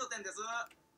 の店です。